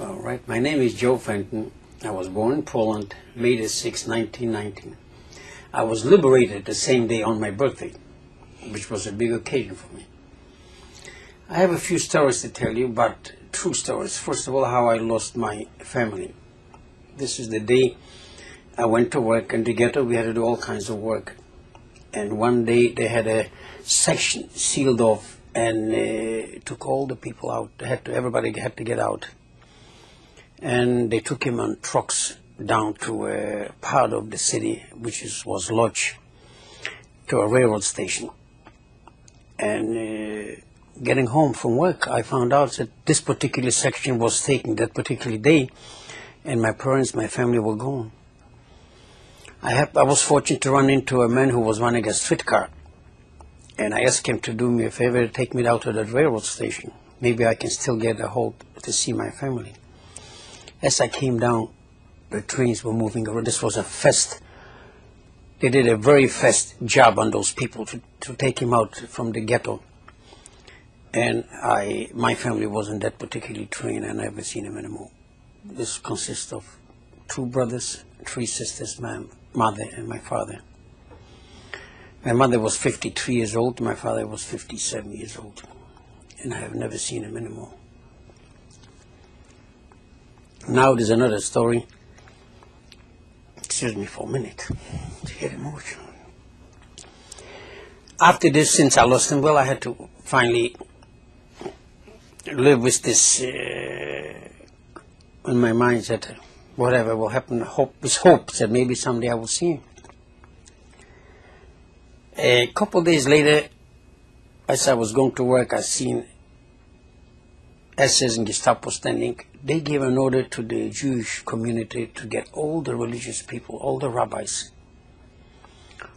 All right. My name is Joe Fenton. I was born in Poland, May the 6, 1919. I was liberated the same day on my birthday, which was a big occasion for me. I have a few stories to tell you, but true stories. First of all, how I lost my family. This is the day I went to work the ghetto. We had to do all kinds of work. And one day they had a section sealed off and uh, took all the people out. They had to, everybody had to get out. And they took him on trucks down to a part of the city, which is, was Lodz, to a railroad station. And uh, getting home from work, I found out that this particular section was taken that particular day, and my parents, my family were gone. I, I was fortunate to run into a man who was running a streetcar, and I asked him to do me a favor to take me out to that railroad station. Maybe I can still get a hold to see my family. As I came down, the trains were moving around. This was a fast. They did a very fast job on those people to, to take him out from the ghetto. And I, my family wasn't that particularly trained, and I never seen him anymore. This consists of two brothers, three sisters, my mother and my father. My mother was 53 years old, my father was 57 years old, and I have never seen him anymore. Now there's another story. Excuse me for a minute to get emotional. After this, since I lost him, well, I had to finally live with this uh, in my mind that whatever will happen, hope with hope that maybe someday I will see him. A couple days later, as I was going to work, I seen SS and Gestapo standing. They gave an order to the Jewish community to get all the religious people, all the rabbis,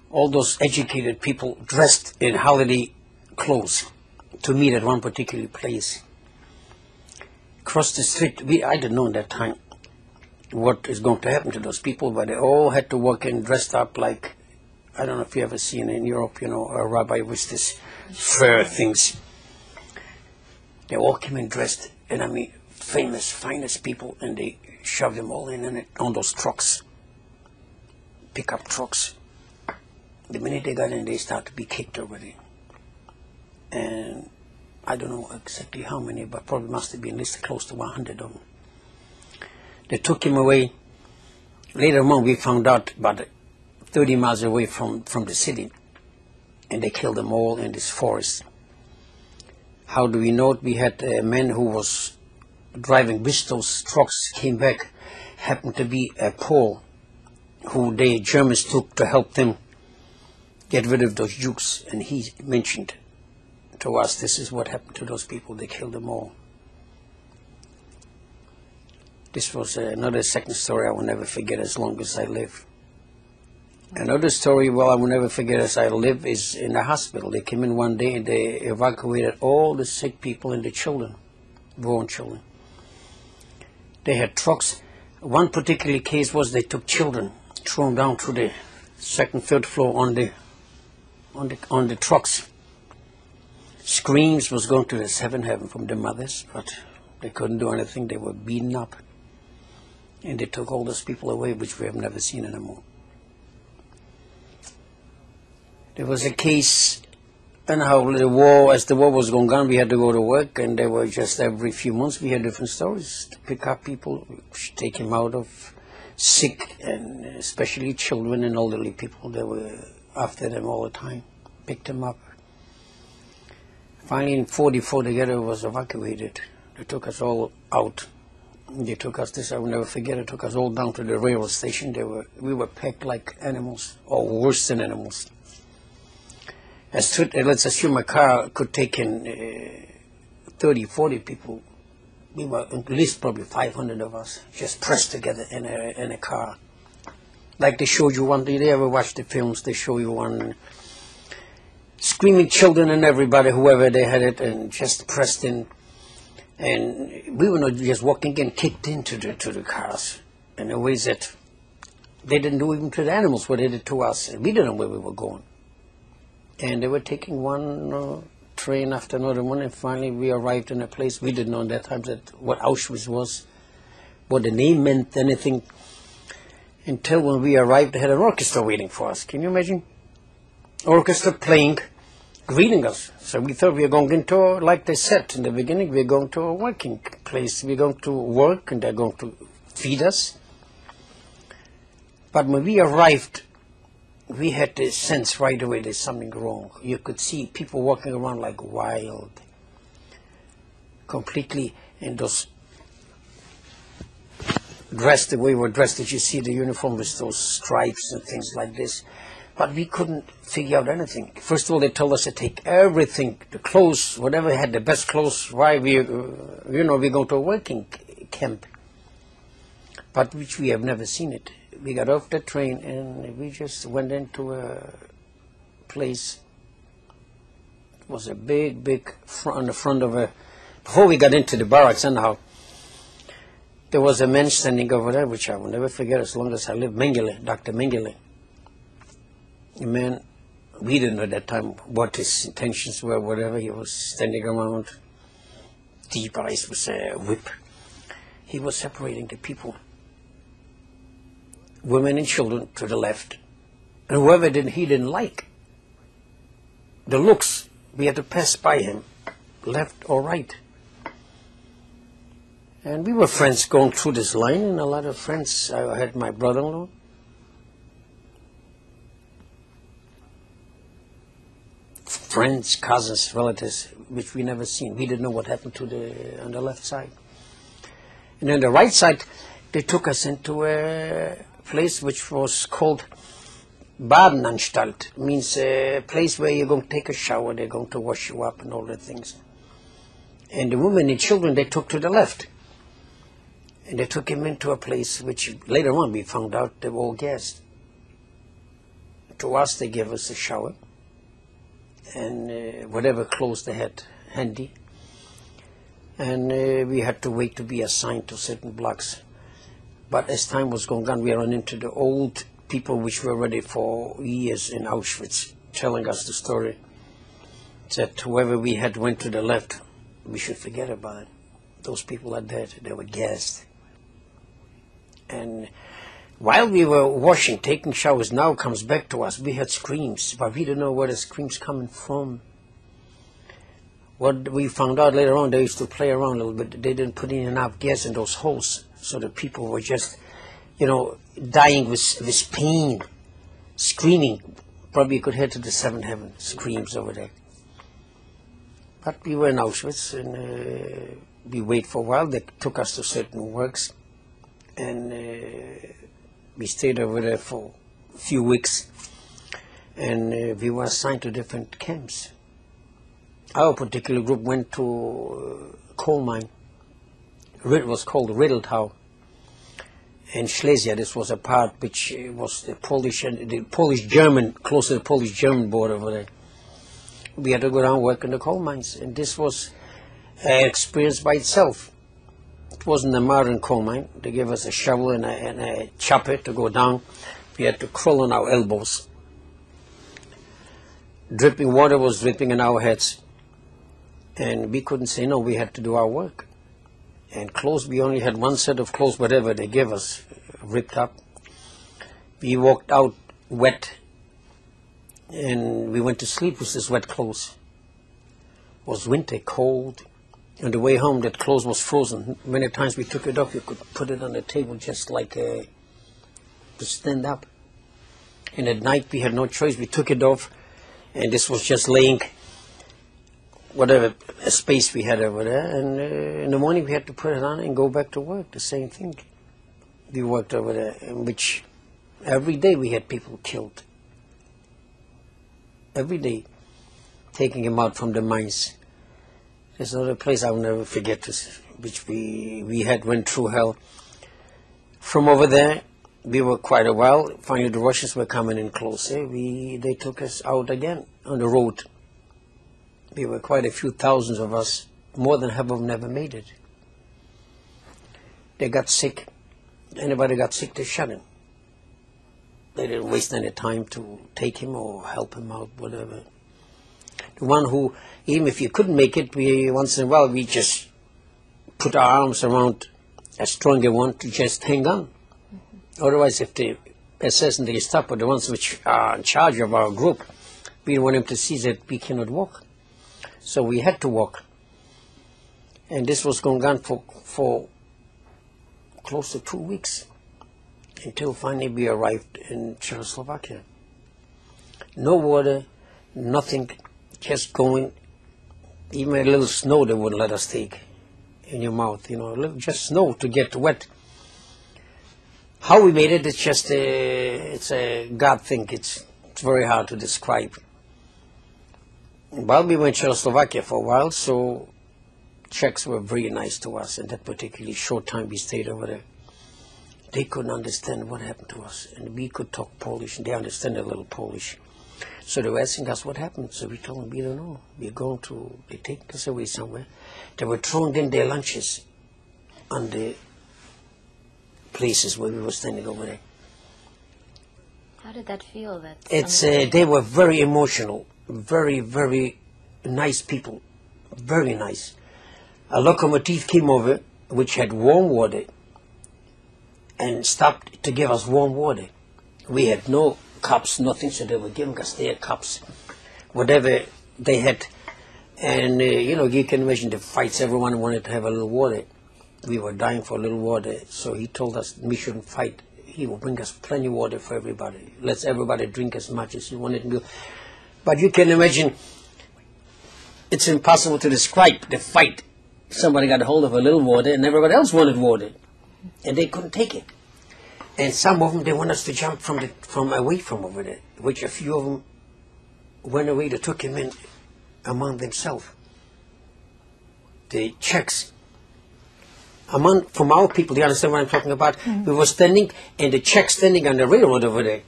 all those educated people dressed in holiday clothes to meet at one particular place. Across the street, we, I didn't know at that time what is going to happen to those people, but they all had to walk in dressed up like, I don't know if you ever seen in Europe, you know, a rabbi with this fur things. They all came in dressed, and I mean, famous, finest people, and they shoved them all in, on those trucks, pickup trucks. The minute they got in, they started to be kicked already. And I don't know exactly how many, but probably must have been at least close to 100 of them. They took him away. Later on, we found out about 30 miles away from, from the city, and they killed them all in this forest. How do we know it? We had a man who was driving Bristol's trucks, came back, happened to be a Pole who the Germans took to help them get rid of those Jews, and he mentioned to us this is what happened to those people, they killed them all. This was another second story I will never forget as long as I live. Another story, well, I will never forget as I live, is in the hospital. They came in one day and they evacuated all the sick people and the children, born children. They had trucks. One particular case was they took children, threw them down to the second, third floor on the on the on the trucks. Screams was going to the seventh heaven from the mothers, but they couldn't do anything. They were beaten up, and they took all those people away, which we have never seen anymore. There was a case, and how the war, as the war was going on, we had to go to work, and there were just every few months we had different stories to pick up people, take them out of sick, and especially children and elderly people. They were after them all the time, picked them up. Finally, in 44, the ghetto was evacuated. They took us all out. They took us, this I will never forget, they took us all down to the railroad station. They were, we were packed like animals, or worse than animals. To, let's assume a car could take in uh, 30, 40 people. We were at least probably 500 of us, just pressed together in a, in a car. Like they showed you one, did you ever watch the films? They show you one screaming children and everybody, whoever they had it, and just pressed in. And we were not just walking in, kicked into the, to the cars in a way that they didn't do even to the animals what they did to us. And we didn't know where we were going. And they were taking one uh, train after another one, and finally we arrived in a place we didn't know at that time that what Auschwitz was. what the name meant, anything. Until when we arrived, they had an orchestra waiting for us. Can you imagine? Orchestra playing, greeting us. So we thought we were going into, like they said in the beginning, we're going to a working place. We're going to work and they're going to feed us. But when we arrived, we had the sense right away there's something wrong. You could see people walking around like wild, completely in those dressed the way we were dressed. Did you see the uniform with those stripes and things like this? But we couldn't figure out anything. First of all, they told us to take everything, the clothes, whatever had the best clothes. Why we, uh, you know, we go to a working camp, but which we have never seen it. We got off the train and we just went into a place. It was a big, big front, on the front of a. Before we got into the barracks, anyhow, there was a man standing over there, which I will never forget as long as I live. Mengele, Dr. Mengele a man, we didn't know at that time what his intentions were, whatever. He was standing around, deep eyes with a whip. He was separating the people, women and children to the left, and whoever didn't, he didn't like. The looks, we had to pass by him, left or right. And we were friends going through this line, and a lot of friends. I had my brother-in-law, friends, cousins, relatives, which we never seen. We didn't know what happened to the on the left side. And on the right side, they took us into a place which was called Badenanstalt, means a place where you're going to take a shower, they're going to wash you up and all the things. And the women and children they took to the left. And they took him into a place which later on we found out they were all guests. To us, they gave us a shower and uh, whatever clothes they had handy. And uh, we had to wait to be assigned to certain blocks. But as time was going on, we ran into the old people which were already for years in Auschwitz, telling us the story that whoever we had went to the left, we should forget about it. Those people are dead. They were gassed. And while we were washing, taking showers, now comes back to us. We had screams, but we didn't know where the screams coming from. What we found out later on, they used to play around a little bit. They didn't put in enough gas in those holes, so the people were just, you know, dying with, with pain, screaming. Probably you could hear to the seventh heaven, screams over there. But we were in Auschwitz, and uh, we waited for a while. They took us to certain works, and uh, we stayed over there for a few weeks and uh, we were assigned to different camps. Our particular group went to a coal mine. It was called Riddeltau. In Silesia, this was a part which was the Polish and the Polish-German, close to the Polish-German border over there. We had to go down work in the coal mines, and this was an experience by itself. It wasn't a modern coal mine. They gave us a shovel and a, and a chopper to go down. We had to crawl on our elbows. Dripping water was dripping in our heads. And we couldn't say no, we had to do our work. And clothes, we only had one set of clothes, whatever they gave us, ripped up. We walked out wet and we went to sleep with this wet clothes. It was winter, cold, on the way home, that clothes was frozen. Many times we took it off, you could put it on the table just like a, to stand up. And at night we had no choice. We took it off, and this was just laying whatever space we had over there. And uh, in the morning we had to put it on and go back to work. The same thing. We worked over there, in which every day we had people killed. Every day, taking them out from the mines. There's another place I will never forget, which we, we had went through hell. From over there, we were quite a while. Finally, the Russians were coming in closer. We, they took us out again on the road. We were quite a few thousands of us. More than half of them never made it. They got sick. Anybody got sick, they shut him. They didn't waste any time to take him or help him out, whatever. The one who even if you couldn't make it, we once in a while we just put our arms around a stronger one to just hang on. Otherwise, if the SS and the Gestapo, the ones which are in charge of our group, we want them to see that we cannot walk. So we had to walk. And this was going on for, for close to two weeks until finally we arrived in Czechoslovakia. No water, nothing, just going. Even a little snow they wouldn't let us take in your mouth, you know, little, just snow to get wet. How we made it, it's just a, it's a God thing. It's, it's very hard to describe. Well, we went to Czechoslovakia for a while, so Czechs were very nice to us in that particularly short time we stayed over there. They couldn't understand what happened to us, and we could talk Polish, and they understand a little Polish. So they were asking us what happened. So we told them, we don't know. We're going to, they take us away somewhere. They were throwing in their lunches on the places where we were standing over there. How did that feel? That It's, uh, they were very emotional, very, very nice people, very nice. A locomotive came over which had warm water and stopped to give us warm water. We had no cups, nothing, so they were giving us their cups, whatever they had. And, uh, you know, you can imagine the fights, everyone wanted to have a little water. We were dying for a little water, so he told us we shouldn't fight. He will bring us plenty of water for everybody. Let everybody drink as much as you wanted to. But you can imagine, it's impossible to describe the fight. Somebody got a hold of a little water and everybody else wanted water. And they couldn't take it. And some of them, they want us to jump from the, from away from over there, which a few of them went away, they took him in among themselves. The Czechs, among, from our people, you understand what I'm talking about? Mm-hmm. We were standing, and the Czechs standing on the railroad over there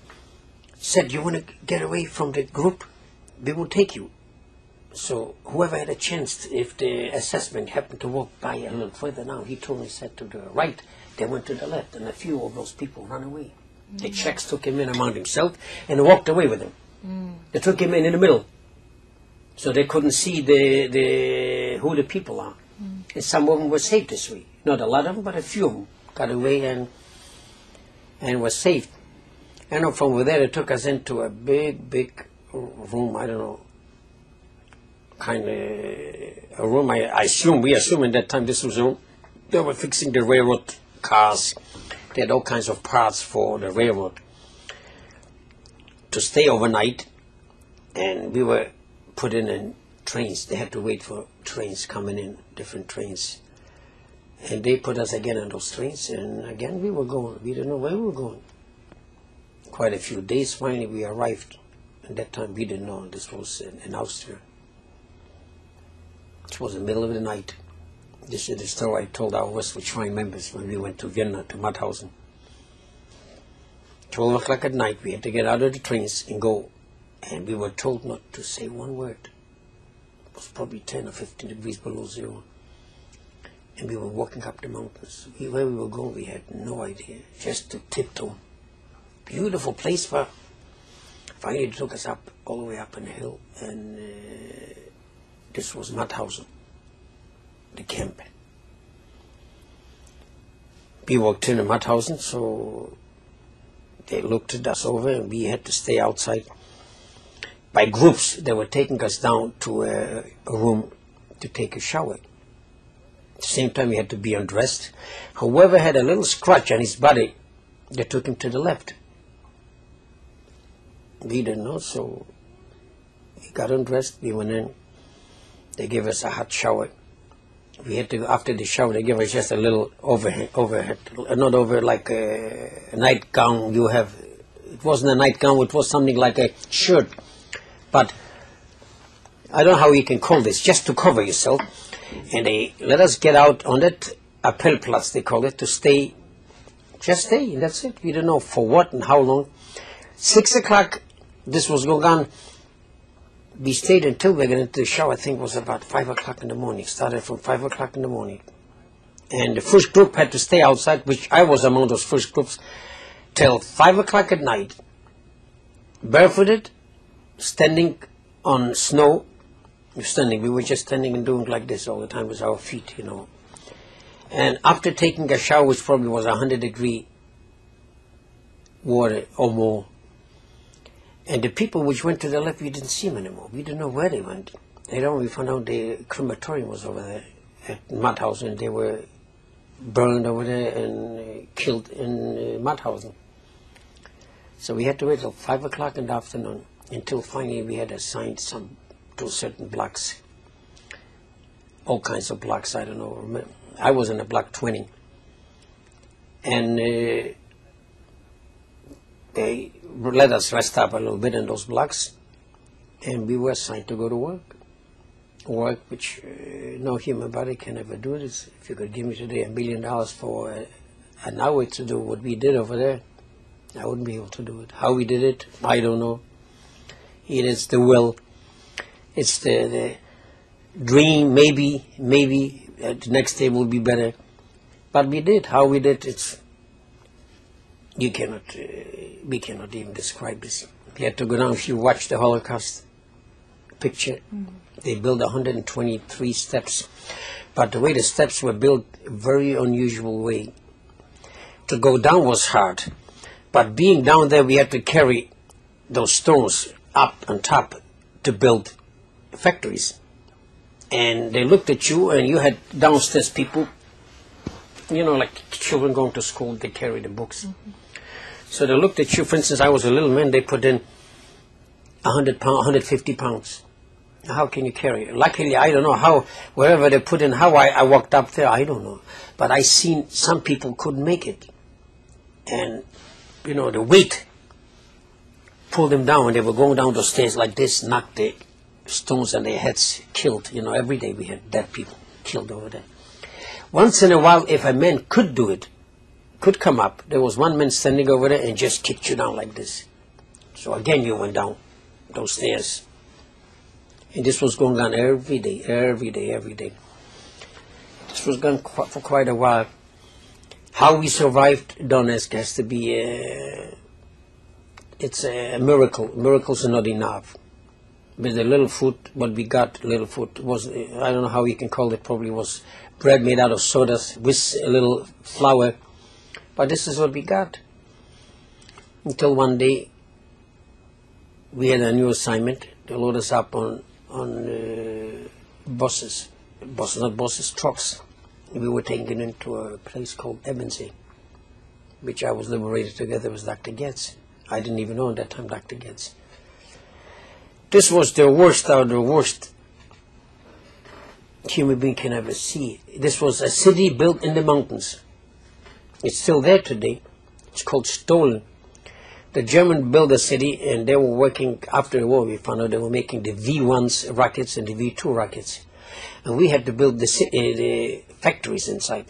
said, you want to get away from the group? We will take you. So whoever had a chance, if the assessment happened to walk by a little further now, he told me, said to the right, they went to the left, and a few of those people ran away. Mm-hmm. The Czechs took him in among themselves and walked away with him. Mm. They took him in in the middle, so they couldn't see the, the who the people are. Mm. And some of them were saved this way. Not a lot of them, but a few got away and and were saved. Know from there they took us into a big, big room. I don't know, kind of a room. I, I assume we assume in that time this was a room. They were fixing the railroad cars. They had all kinds of parts for the railroad to stay overnight, and we were put in in trains. They had to wait for trains coming in, different trains. And they put us again on those trains, and again we were going. We didn't know where we were going. Quite a few days, finally we arrived. At that time we didn't know this was in, in Austria. It was the middle of the night. This is the story I told our Westwood Shrine members when we went to Vienna, to Mauthausen. 12 o'clock at night, we had to get out of the trains and go. And we were told not to say one word. It was probably 10 or 15 degrees below zero. And we were walking up the mountains. We, where we were going, we had no idea. Just to tiptoe. Beautiful place, but finally took us up, all the way up in the hill. And uh, this was Mauthausen, the camp. We walked in Mauthausen, so they looked at us over and we had to stay outside. By groups, they were taking us down to a, a room to take a shower. At the same time, we had to be undressed. Whoever had a little scratch on his body, they took him to the left. We didn't know, so we got undressed. We went in. They gave us a hot shower. We had to, after the shower, they gave us just a little overhead, overhead uh, not over like a nightgown you have. It wasn't a nightgown, it was something like a shirt. But I don't know how you can call this, just to cover yourself. And they let us get out on that Appellplatz, they call it, to stay, just stay, and that's it. We don't know for what and how long. Six o'clock, this was going on. We stayed until we got into the show, I think it was about five o'clock in the morning. Started from five o'clock in the morning. And the first group had to stay outside, which I was among those first groups, till five o'clock at night, barefooted, standing on snow. Standing, we were just standing and doing like this all the time with our feet, you know. And after taking a shower, which probably was 100 degree water or more, and the people which went to the left, we didn't see them anymore. We didn't know where they went. Later on, we found out the crematorium was over there at Mauthausen, and they were burned over there and uh, killed in uh, Mauthausen. So we had to wait till 5 o'clock in the afternoon until finally we had assigned some to certain blocks. All kinds of blocks, I don't know. I was in a block 20. And uh, they let us rest up a little bit in those blocks, and we were assigned to go to work. Work which uh, no human body can ever do. This. If you could give me today a million dollars for uh, an hour to do what we did over there, I wouldn't be able to do it. How we did it, I don't know. It is the will. It's the, the dream. Maybe, maybe uh, the next day will be better. But we did. How we did, it's you cannot, uh, we cannot even describe this. You had to go down, if you watch the Holocaust picture, they built 123 steps. But the way the steps were built, very unusual way. To go down was hard. But being down there, we had to carry those stones up on top to build factories. And they looked at you, and you had downstairs people, you know, like children going to school, they carry the books. Mm-hmm. So they looked at you, for instance, I was a little man, they put in 100 pounds, 150 pounds. How can you carry it? Luckily, I don't know how, wherever they put in, how I, I walked up there, I don't know. But I seen some people couldn't make it. And, you know, the weight pulled them down when they were going down the stairs like this, knocked the stones on their heads, killed. You know, every day we had dead people killed over there. Once in a while, if a man could do it, could come up, there was one man standing over there and just kicked you down like this. So again, you went down those stairs. And this was going on every day, every day, every day. This was going qu- for quite a while. How we survived Donetsk has to be a, it's a miracle. Miracles are not enough. With the little food, what we got, little food was, I don't know how you can call it, probably was bread made out of sodas with a little flour. But this is what we got. Until one day, we had a new assignment. They load us up on on uh, buses, buses, not buses, trucks. We were taken into a place called Ebensee, which I was liberated together with Dr. Getz. I didn't even know at that time Dr. Getz. This was the worst out of the worst human being can ever see. This was a city built in the mountains. It's still there today. It's called Stollen. The German built a city and they were working after the war. We found out they were making the V1s rockets and the V2 rockets. And we had to build the, ci- uh, the factories inside.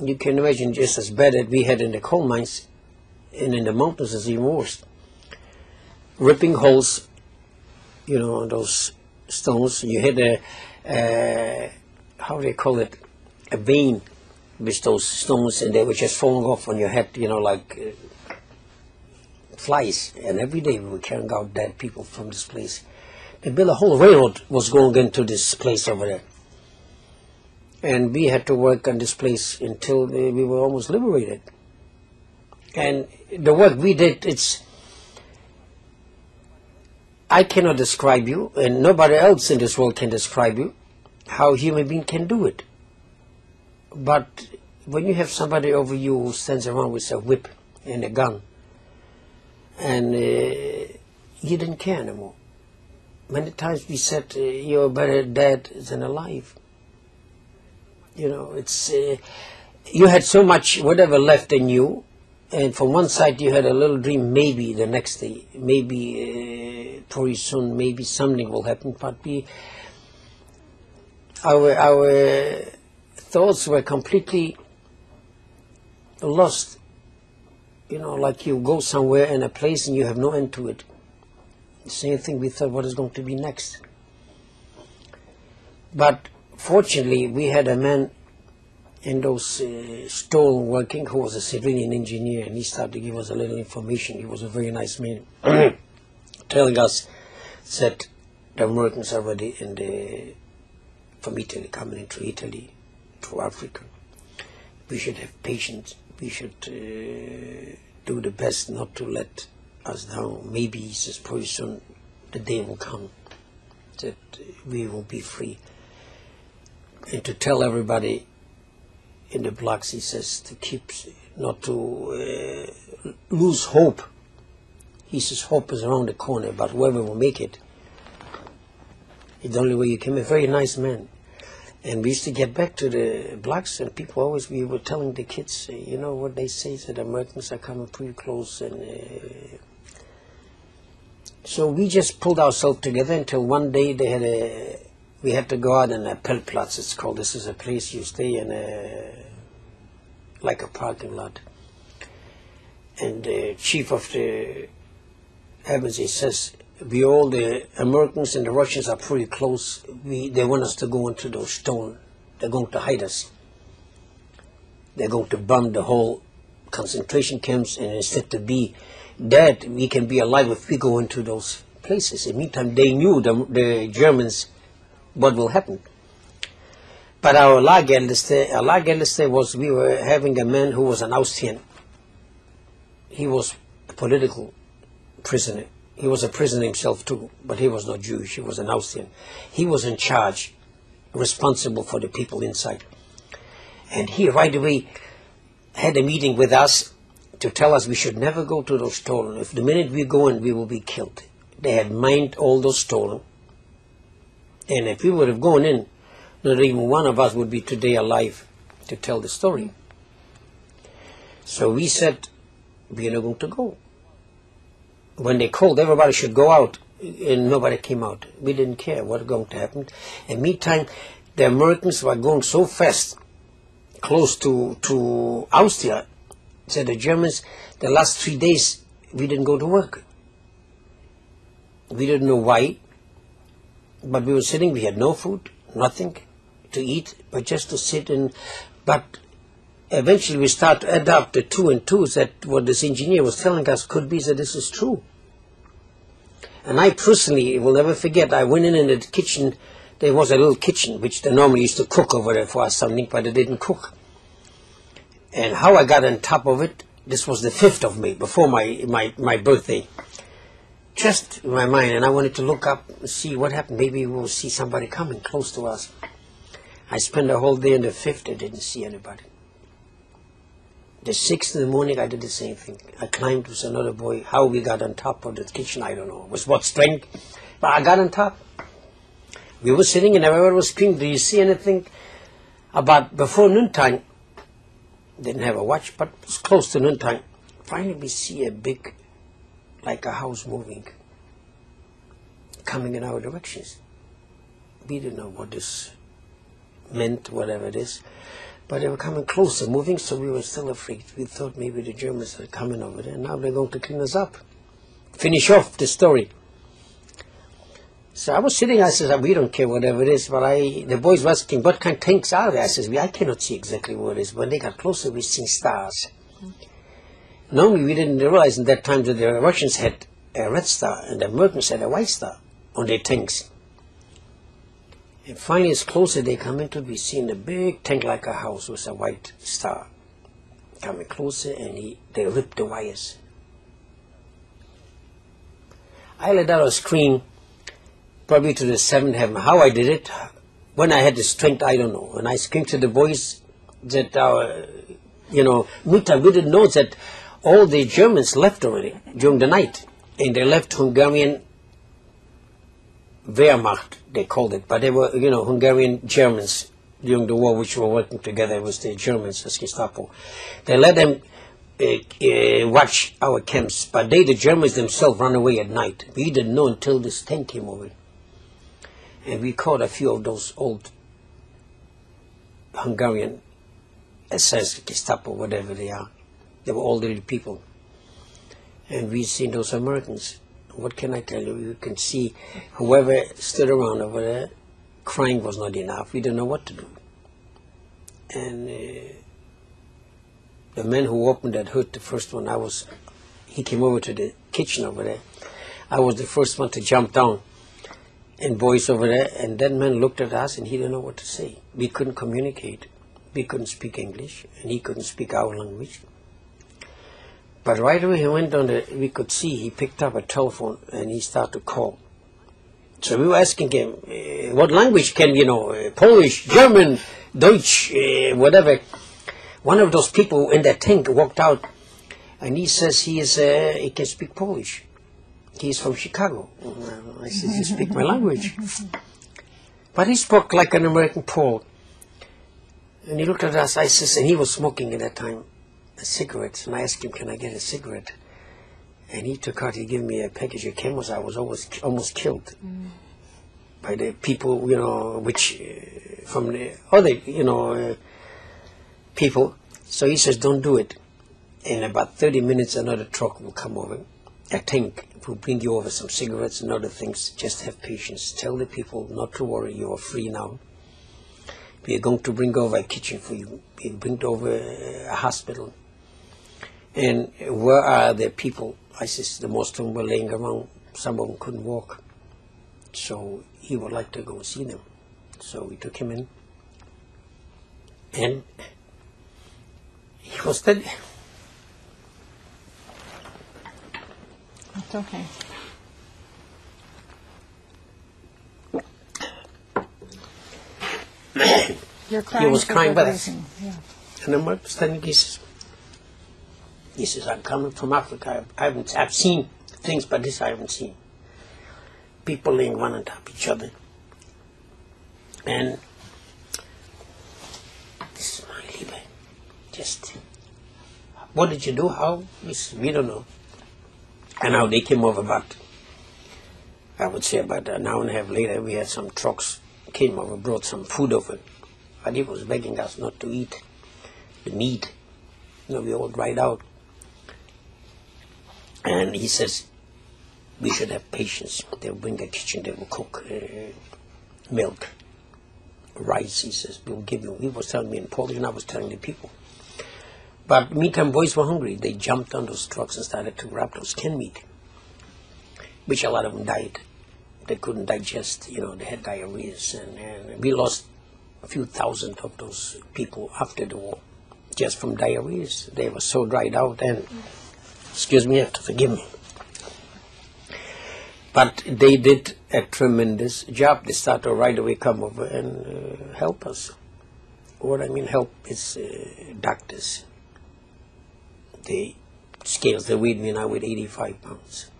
You can imagine just as bad as we had in the coal mines and in the mountains is even worse. Ripping holes, you know, those stones. You had a, uh, how do they call it, a vein with those stones and they were just falling off on your head, you know, like uh, flies. And every day we were carrying out dead people from this place. They built a whole railroad was going into this place over there. And we had to work on this place until we were almost liberated. And the work we did, it's, I cannot describe you, and nobody else in this world can describe you, how human being can do it. But when you have somebody over you who stands around with a whip and a gun, and uh, you didn't care anymore. Many times we said, uh, you're better dead than alive. You know, it's, uh, you had so much whatever left in you, and from one side you had a little dream, maybe the next day, maybe uh, pretty soon, maybe something will happen, but we, our, our thoughts were completely lost. You know, like you go somewhere in a place and you have no end to it. Same thing we thought, what is going to be next? But fortunately, we had a man in those uh, stone working who was a civilian engineer, and he started to give us a little information. He was a very nice man, telling us that the Americans are already in the from Italy, coming into Italy, to Africa. we should have patience. We should uh, do the best not to let us down. Maybe, he says, pretty soon the day will come that we will be free. And to tell everybody in the blocks, he says, to keep, not to uh, lose hope. He says, hope is around the corner, but whoever will make it, it's the only way you can. A very nice man. And we used to get back to the blocks, and people always, we were telling the kids, uh, you know what they say, that Americans are coming pretty close. And uh, so we just pulled ourselves together until one day they had a, we had to go out in a Peltplatz, it's called. This is a place you stay in a, like a parking lot. And the chief of the he says, we all the Americans and the Russians are pretty close. We they want us to go into those stone. They're going to hide us. They're going to bomb the whole concentration camps, and instead to be dead, we can be alive if we go into those places. In the meantime, they knew the, the Germans what will happen. But our Lagerliste, Lagerliste was we were having a man who was an Austrian. He was a political prisoner he was a prisoner himself too, but he was not Jewish, he was an Austrian. He was in charge, responsible for the people inside. And he right away had a meeting with us to tell us we should never go to those Stollen. If the minute we go in, we will be killed. They had mined all those Stollen. And if we would have gone in, not even one of us would be today alive to tell the story. So we said, we are not going to go when they called, everybody should go out, and nobody came out. We didn't care what was going to happen. And meantime, the Americans were going so fast, close to to Austria, said the Germans, the last three days we didn't go to work. We didn't know why, but we were sitting. We had no food, nothing to eat, but just to sit and. But eventually we start to add up the two and twos that what this engineer was telling us could be that this is true. And I personally will never forget, I went in in the kitchen, there was a little kitchen which they normally used to cook over there for us something, but they didn't cook. And how I got on top of it, this was the 5th of May, before my, my, my birthday. Just in my mind, and I wanted to look up and see what happened. Maybe we'll see somebody coming close to us. I spent the whole day on the 5th, I didn't see anybody. The sixth in the morning, I did the same thing. I climbed with another boy. How we got on top of the kitchen, I don't know. It was what strength? But I got on top. We were sitting and everyone was screaming, do you see anything? About before noontime, didn't have a watch, but it was close to noontime. Finally, we see a big, like a house moving, coming in our directions. We didn't know what this meant, whatever it is. But they were coming closer, moving, so we were still afraid. We thought maybe the Germans are coming over there. Now they're going to clean us up. Finish off the story. So I was sitting, I said, we don't care whatever it is, but I, the boys were asking, what kind of tanks are there? I said, I cannot see exactly what it is. When they got closer, we seen stars. Normally, we didn't realize in that time that the Russians had a red star and the Americans had a white star on their tanks. And finally, as closer they come into, we see a big tank like a house with a white star. Coming closer, and he, they rip the wires. I let out a scream, probably to the seventh heaven. How I did it, when I had the strength, I don't know. And I screamed to the boys that, uh, you know, Muta, we didn't know that all the Germans left already during the night. And they left Hungarian Wehrmacht, they called it, but they were, you know, Hungarian Germans during the war, which were working together with the Germans as Gestapo. They let them uh, uh, watch our camps, but they, the Germans themselves, ran away at night. We didn't know until this tank came over. And we caught a few of those old Hungarian SS, Gestapo, whatever they are. They were elderly people. And we seen those Americans what can I tell you? You can see whoever stood around over there, crying was not enough. We didn't know what to do. And uh, the man who opened that hood, the first one, I was, he came over to the kitchen over there. I was the first one to jump down and boys over there, and that man looked at us and he didn't know what to say. We couldn't communicate. We couldn't speak English, and he couldn't speak our language. But right away he went on the, we could see he picked up a telephone and he started to call. So we were asking him, uh, what language can you know, uh, Polish, German, Deutsch, uh, whatever. One of those people in that tank walked out and he says he is, he can speak Polish. He's from Chicago. I said, you speak my language. But he spoke like an American Pole. And he looked at us, I says, and he was smoking at that time a cigarette. And I asked him, can I get a cigarette? And he took out, he gave me a package of camels. I was almost, almost killed by the people, you know, which, uh, from the other, you know, uh, people. So he says, don't do it. In about 30 minutes, another truck will come over. A tank will bring you over some cigarettes and other things. Just have patience. Tell the people not to worry. You are free now. We are going to bring over a kitchen for you. We bring over a hospital. And where are the people? I said, the most of them were laying around. Some of them couldn't walk. So he would like to go see them. So we took him in. And he was dead. It's okay. You're crying. was for crying us. Yeah. And I'm standing, he says, he says, I'm coming from Africa. I haven't, I've seen things, but this I haven't seen. People laying one on top of each other. And this is my Liebe. Just, what did you do? How? We don't know. And now they came over about, I would say about an hour and a half later, we had some trucks came over, brought some food over. But he was begging us not to eat the meat. You know, we all dried out. And he says, we should have patience. They'll bring a kitchen, they will cook uh, milk, rice, he says, we'll give you. He was telling me in Polish, and I was telling the people. But meantime, boys were hungry. They jumped on those trucks and started to grab those canned meat, which a lot of them died. They couldn't digest, you know, they had diarrhea. And, and we lost a few thousand of those people after the war, just from diarrhea. They were so dried out and, excuse me, you have to forgive me. But they did a tremendous job. They started to right away come over and uh, help us. What I mean help is uh, doctors. They scales, they weighed me now with 85 pounds.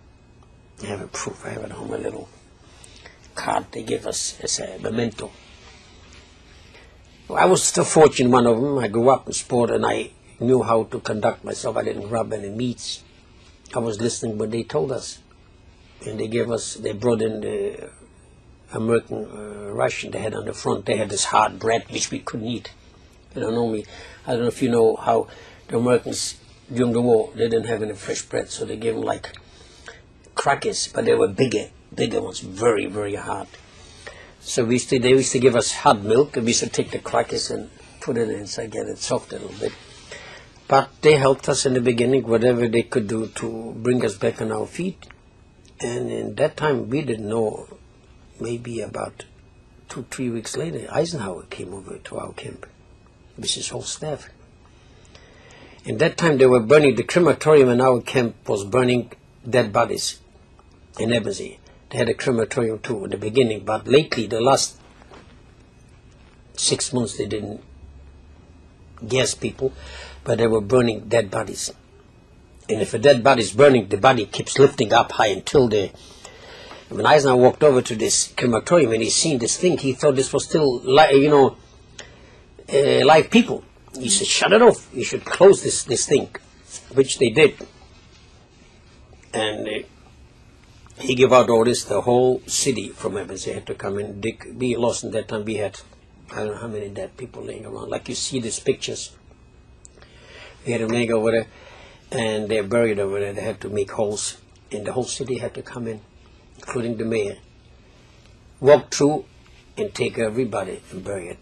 I have a proof, I have at home a little card they give us as a memento. I was still fortunate, one of them. I grew up in sport and I knew how to conduct myself. I didn't grab any meats. I was listening what they told us. And they gave us, they brought in the American uh, ration they had on the front. They had this hard bread which we couldn't eat. You don't know me. I don't know if you know how the Americans during the war they didn't have any fresh bread, so they gave them like crackers, but they were bigger, bigger ones, very very hard. So we used to, they used to give us hot milk, and we used to take the crackers and put it inside, get it soft a little bit. But they helped us in the beginning, whatever they could do to bring us back on our feet. And in that time, we didn't know. Maybe about two, three weeks later, Eisenhower came over to our camp with his whole staff. In that time, they were burning the crematorium in our camp was burning dead bodies in Ebensee. They had a crematorium too in the beginning, but lately, the last six months, they didn't gas people, but they were burning dead bodies. And if a dead body is burning, the body keeps lifting up high until the. When Eisenhower walked over to this crematorium and he seen this thing, he thought this was still, li- you know, uh, live people. He said, "Shut it off. You should close this this thing," which they did. And uh, he gave out orders. The whole city from Ebensee had to come in. Dick, we lost in that time. We had I don't know how many dead people laying around. Like you see these pictures. We had them laying over there, and they're buried over there. They had to make holes, and the whole city had to come in, including the mayor. Walk through and take everybody and bury it.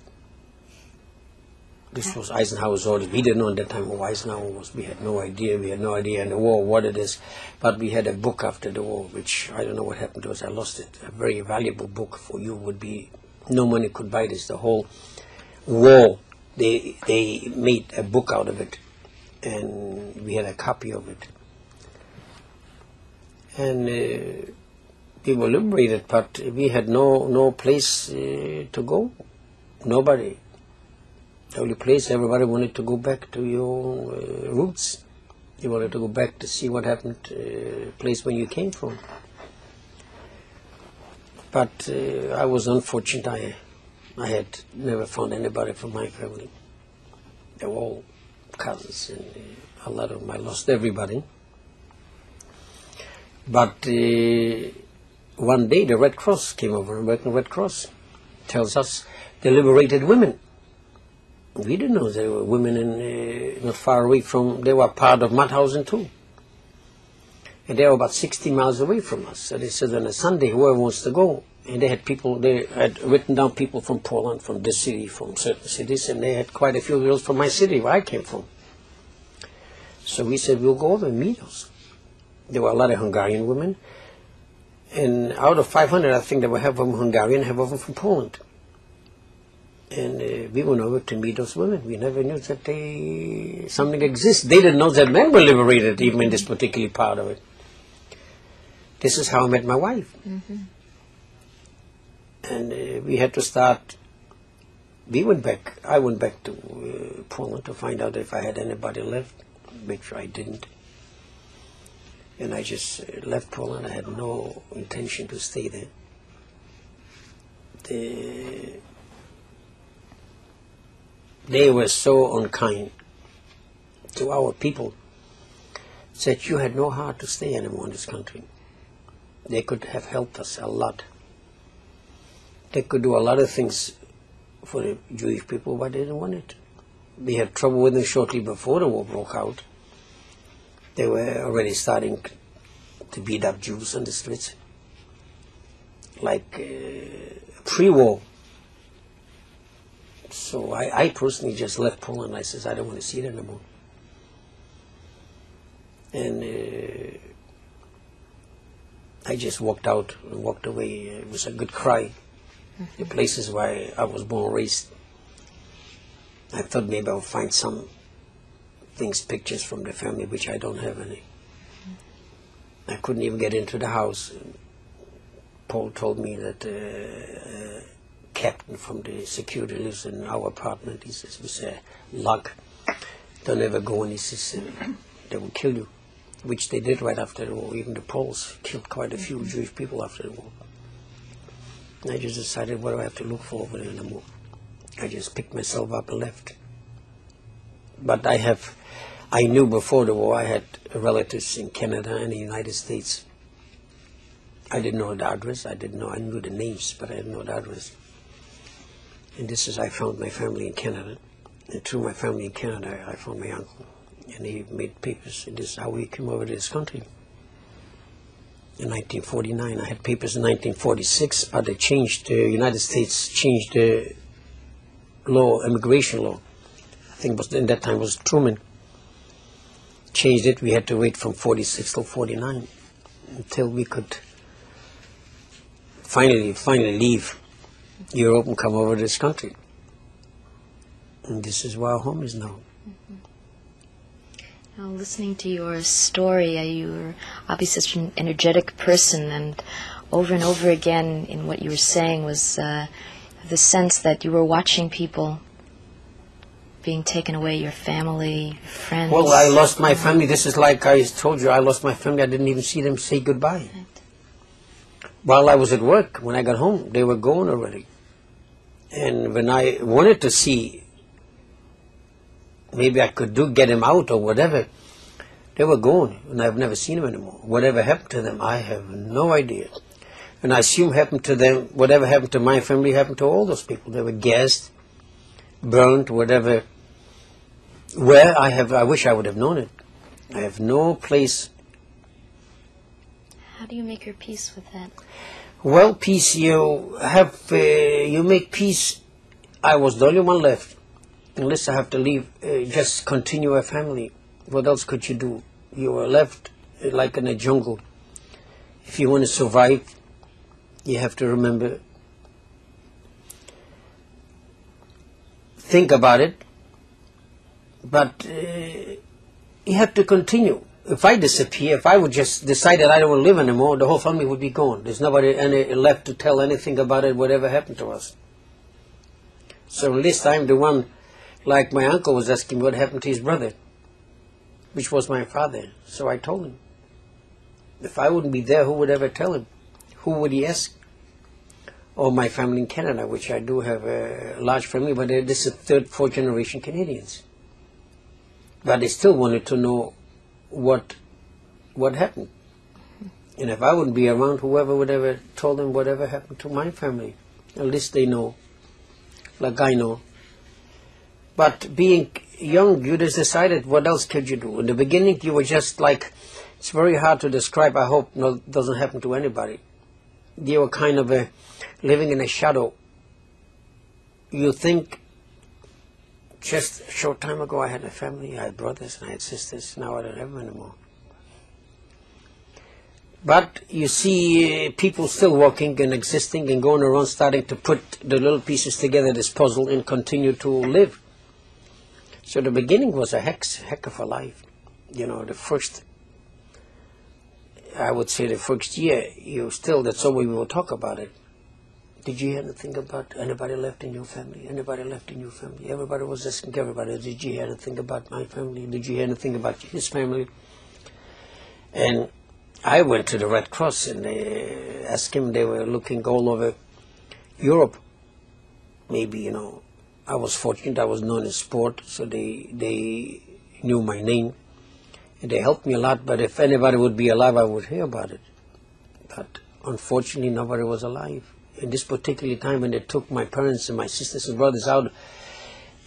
This was Eisenhower's orders. We didn't know at that time who Eisenhower was. We had no idea. We had no idea in the war what it is. But we had a book after the war, which I don't know what happened to us. I lost it. A very valuable book for you would be, no money could buy this. The whole war they they made a book out of it, and we had a copy of it. And uh, we were liberated, but we had no no place uh, to go. Nobody. The only place everybody wanted to go back to your uh, roots. You wanted to go back to see what happened, uh, place where you came from. But uh, I was unfortunate. I, I had never found anybody from my family. They were all cousins, and a lot of I lost everybody. But uh, one day the Red Cross came over, American Red Cross, tells us they liberated women. We didn't know there were women in, uh, not far away from, they were part of Mauthausen too. And they were about 60 miles away from us. So they said on a Sunday, whoever wants to go. And they had people, they had written down people from Poland, from this city, from certain cities, and they had quite a few girls from my city, where I came from. So we said, we'll go over and meet us. There were a lot of Hungarian women. And out of 500, I think there were half of them Hungarian, half of them from Poland. And uh, we went over to meet those women. We never knew that they something exists. They didn't know that men were liberated, even in this particular part of it. This is how I met my wife. And uh, we had to start. We went back. I went back to uh, Poland to find out if I had anybody left, which I didn't. And I just uh, left Poland. I had no intention to stay there. The, they were so unkind to our people that you had no heart to stay anymore in this country. They could have helped us a lot. They could do a lot of things for the Jewish people, but they didn't want it. We had trouble with them shortly before the war broke out. They were already starting to beat up Jews on the streets. Like uh, pre-war. So I, I personally just left Poland. I says I don't want to see it anymore. And uh, I just walked out and walked away. It was a good cry. The places where I was born raised. I thought maybe I'll find some things, pictures from the family, which I don't have any. I couldn't even get into the house. Paul told me that the uh, captain from the security lives in our apartment. He says, say, luck, don't ever go. in. he says, uh, they will kill you, which they did right after the war. Even the Poles killed quite a few Jewish people after the war. I just decided, what do I have to look for over there anymore? I just picked myself up and left. But I have, I knew before the war I had relatives in Canada and the United States. I didn't know the address. I didn't know. I knew the names, but I didn't know the address. And this is I found my family in Canada, and through my family in Canada, I found my uncle, and he made papers. And this is how we came over to this country. In 1949, I had papers in 1946, but they changed. The United States changed the law, immigration law. I think was in that time was Truman. Changed it. We had to wait from 46 till 49 until we could finally, finally leave Europe and come over to this country. And this is where our home is now. Mm-hmm. Now, listening to your story, uh, you're obviously such an energetic person, and over and over again in what you were saying was uh, the sense that you were watching people being taken away, your family, your friends. Well, I lost my family. This is like I told you, I lost my family. I didn't even see them say goodbye. While I was at work, when I got home, they were gone already. And when I wanted to see, maybe I could do get him out or whatever, they were gone, and I've never seen them anymore. Whatever happened to them, I have no idea. And I assume happened to them, whatever happened to my family happened to all those people. They were gassed, burned, whatever. Where I have, I wish I would have known it. I have no place. How do you make your peace with that? Well, peace, you have, uh, you make peace. I was the only one left. Unless I have to leave, uh, just continue a family. What else could you do? You are left uh, like in a jungle. If you want to survive, you have to remember, think about it, But uh, you have to continue. If I disappear, if I would just decide that I don't want to live anymore, the whole family would be gone. There's nobody any, left to tell anything about it, whatever happened to us. So at least I'm the one, like my uncle was asking what happened to his brother, which was my father. So I told him. If I wouldn't be there, who would ever tell him? Who would he ask? Or my family in Canada, which I do have a large family, but this is third, fourth generation Canadians. But they still wanted to know what what happened. And if I wouldn't be around, whoever would ever told them whatever happened to my family. At least they know, like I know. But being young, you just decided what else could you do. In the beginning, you were just like, it's very hard to describe. I hope no, doesn't happen to anybody. You were kind of a, living in a shadow. You think just a short time ago I had a family, I had brothers and I had sisters. Now I don't have them anymore. But you see people still walking and existing and going around starting to put the little pieces together, this puzzle, and continue to live. So the beginning was a heck, heck of a life. You know, the first, I would say the first year, you still, that's all we will talk about it. Did you hear anything about anybody left in your family? Anybody left in your family? Everybody was asking everybody, did you hear anything about my family? Did you hear anything about his family? And I went to the Red Cross and they asked him, they were looking all over Europe. Maybe, you know, I was fortunate, I was known in sport, so they, they knew my name. And they helped me a lot, but if anybody would be alive, I would hear about it. But unfortunately, nobody was alive in this particular time when they took my parents and my sisters and brothers out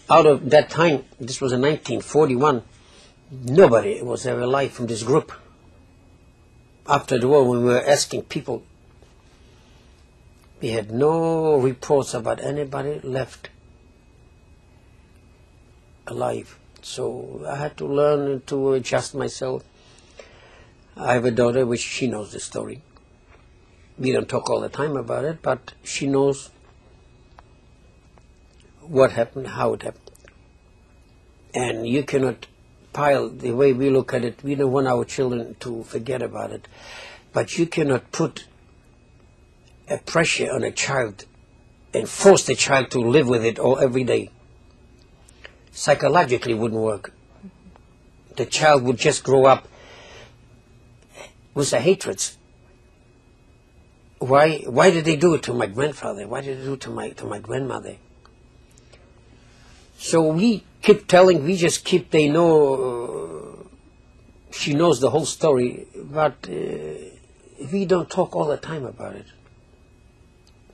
out of that time, this was in 1941, nobody was ever alive from this group. After the war, when we were asking people, we had no reports about anybody left alive. So I had to learn to adjust myself. I have a daughter which she knows the story we don't talk all the time about it, but she knows what happened, how it happened. And you cannot pile the way we look at it. We don't want our children to forget about it. But you cannot put a pressure on a child and force the child to live with it all every day. Psychologically wouldn't work. The child would just grow up with the hatreds. why why did they do it to my grandfather? Why did they do it to my to my grandmother? So we keep telling, we just keep. They know uh, she knows the whole story, but uh, we don't talk all the time about it.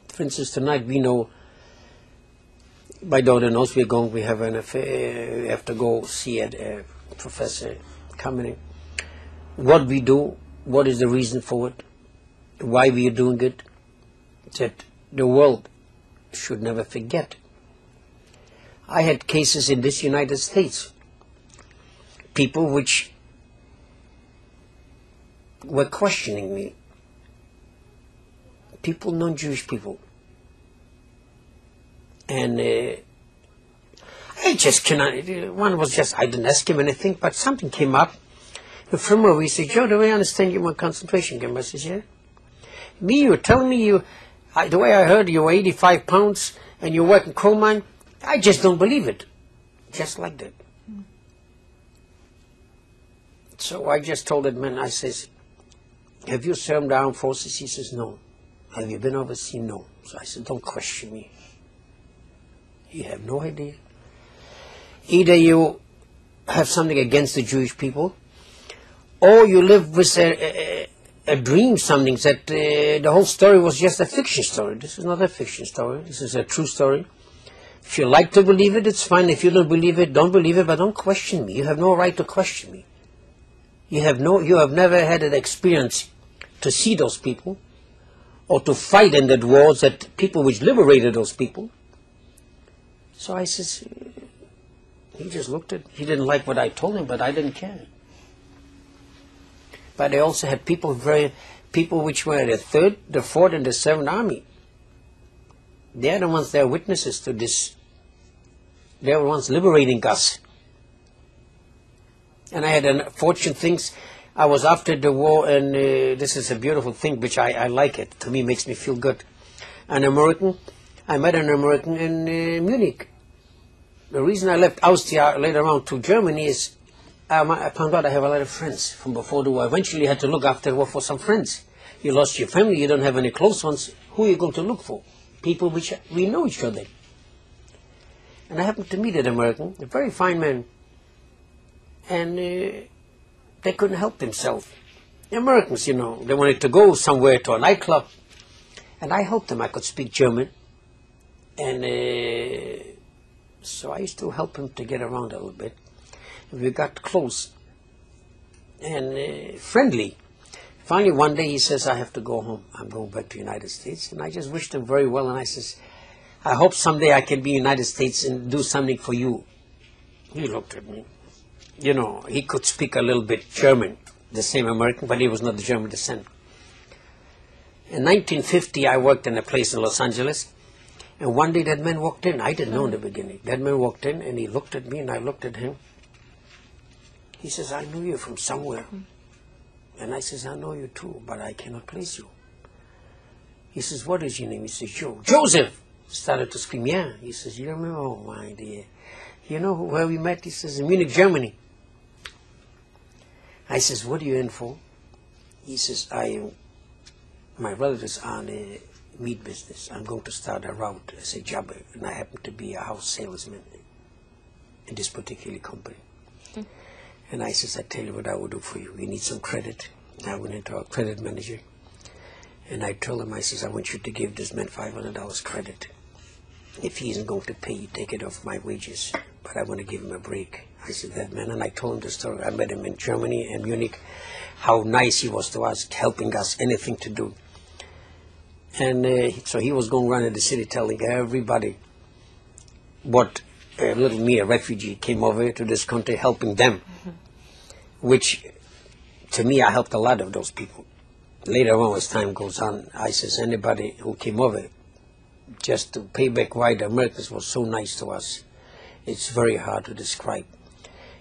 For instance, tonight we know. My daughter knows we're going. We have an affair. We have to go see a, a professor coming. What we do, what is the reason for it? why we are doing it, that the world should never forget. I had cases in this United States, people which were questioning me, people, non-Jewish people, and uh, I just cannot, one was just, I didn't ask him anything, but something came up from where we said, Joe, do I understand you want concentration camp? I said, yeah. Me, you're telling me you, I, the way I heard you're 85 pounds and you're working coal mine, I just don't believe it. Just like that. So I just told that man, I says, have you served the armed forces? He says, no. Have you been overseas? No. So I said, don't question me. You have no idea. Either you have something against the Jewish people, or you live with a, a, a dream something that uh, the whole story was just a fiction story. This is not a fiction story. This is a true story. If you like to believe it, it's fine. If you don't believe it, don't believe it, but don't question me. You have no right to question me. You have no, you have never had an experience to see those people or to fight in that wars that people which liberated those people. So I says, he just looked at, he didn't like what I told him, but I didn't care but I also had people very people which were the third, the fourth, and the seventh army. They are the ones that are witnesses to this. They are the ones liberating us. And I had unfortunate things. I was after the war, and uh, this is a beautiful thing, which I, I like it. To me, makes me feel good. An American, I met an American in uh, Munich. The reason I left Austria later on to Germany is um, I found out I have a lot of friends from before the war. Eventually, had to look after war for some friends. You lost your family, you don't have any close ones. Who are you going to look for? People which we know each other. And I happened to meet an American, a very fine man. And uh, they couldn't help themselves. The Americans, you know, they wanted to go somewhere to a nightclub. And I helped them. I could speak German. And uh, so I used to help him to get around a little bit. We got close and uh, friendly. Finally, one day he says, I have to go home. I'm going back to the United States. And I just wished him very well. And I says, I hope someday I can be in the United States and do something for you. He looked at me. You know, he could speak a little bit German, the same American, but he was not the German descent. In 1950, I worked in a place in Los Angeles. And one day that man walked in. I didn't know in the beginning. That man walked in and he looked at me and I looked at him. He says, I knew you from somewhere. And I says, I know you too, but I cannot place you. He says, what is your name? He says, Joe. Joseph! Started to scream, yeah. He says, you remember? Oh, my dear. You know where we met? He says, in Munich, Germany. I says, what are you in for? He says, I my relatives are in meat business. I'm going to start a route as a job, and I happen to be a house salesman in this particular company. Mm-hmm. And I says, I tell you what I will do for you. You need some credit. I went into our credit manager, and I told him, I says, I want you to give this man $500 credit. If he isn't going to pay, you take it off my wages. But I want to give him a break. I said, that man, and I told him the story. I met him in Germany and Munich, how nice he was to us, helping us, anything to do. And uh, so he was going around in the city telling everybody what a little me, a refugee, came over to this country, helping them. Which, to me, I helped a lot of those people. Later on, as time goes on, I says anybody who came over just to pay back why the Americans were so nice to us, it's very hard to describe.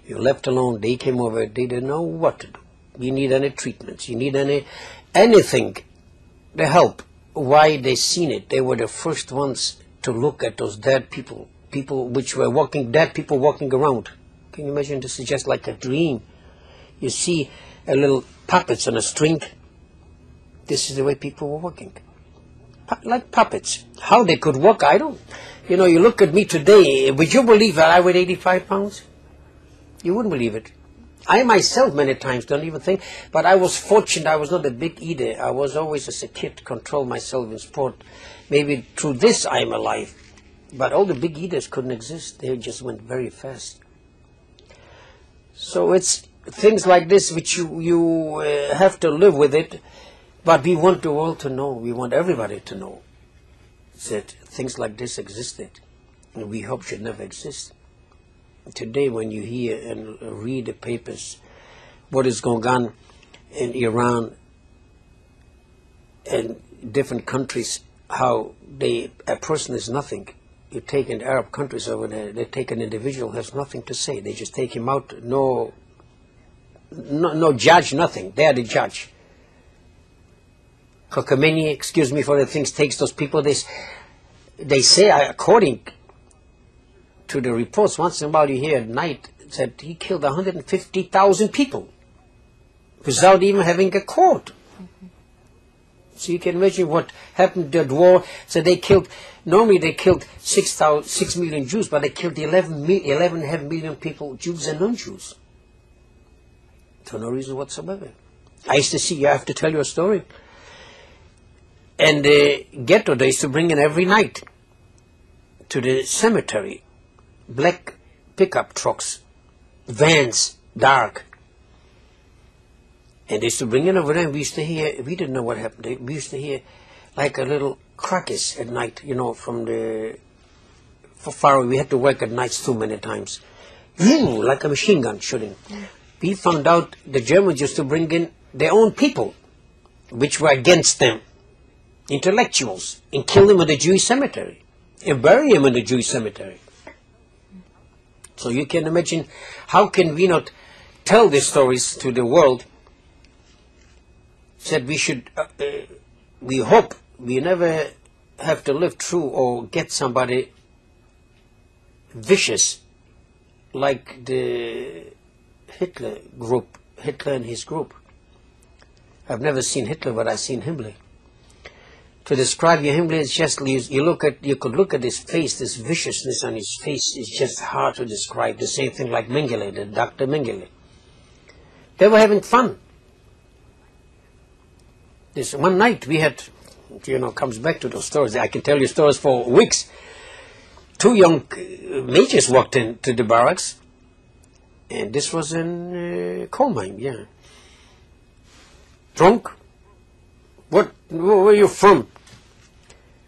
You left alone, they came over, they didn't know what to do. You need any treatments, you need any anything to help. Why they seen it? They were the first ones to look at those dead people, people which were walking, dead people walking around. Can you imagine? This is just like a dream. You see a little puppets on a string. This is the way people were walking. Like puppets. How they could walk, I don't. You know, you look at me today, would you believe that I weighed 85 pounds? You wouldn't believe it. I myself many times don't even think, but I was fortunate. I was not a big eater. I was always, as a kid, control myself in sport. Maybe through this I'm alive. But all the big eaters couldn't exist. They just went very fast. So it's things like this which you, you uh, have to live with it, but we want the world to know. We want everybody to know that things like this existed, and we hope should never exist today when you hear and read the papers what is going on in Iran and different countries, how they a person is nothing. You take in Arab countries over there, they take an individual has nothing to say. They just take him out, no, no, no judge, nothing. They are the judge. Khomeini, excuse me for the things, takes those people. They, they say, according to the reports, once in a while you hear at night that he killed 150,000 people without even having a court. So you can imagine what happened at war. So they killed, normally they killed 6, 000 6 million Jews, but they killed 11, mi- 11 half million people, Jews and non-Jews. For no reason whatsoever. I used to see, I have to tell you a story. And the ghetto, they used to bring in every night to the cemetery black pickup trucks, vans, dark. And they used to bring in over there, and we used to hear, we didn't know what happened. We used to hear like a little crackers at night, you know, from the far away. We had to work at nights too many times. Like a machine gun shooting. We found out the Germans used to bring in their own people, which were against them, intellectuals, and kill them in the Jewish cemetery, and bury them in the Jewish cemetery. So you can imagine how can we not tell these stories to the world, said we should, uh, uh, we hope we never have to live through or get somebody vicious like the Hitler group, Hitler and his group. I've never seen Hitler, but I've seen Himmler. To describe Himmler, it's just you, you look at you could look at his face, this viciousness on his face is just hard to describe. The same thing like Mengele, the Dr. Mengele. They were having fun. This one night we had, you know, comes back to those stories. I can tell you stories for weeks. Two young uh, majors walked into the barracks, and this was in uh, coal mine, yeah. Drunk. What? Where are you from?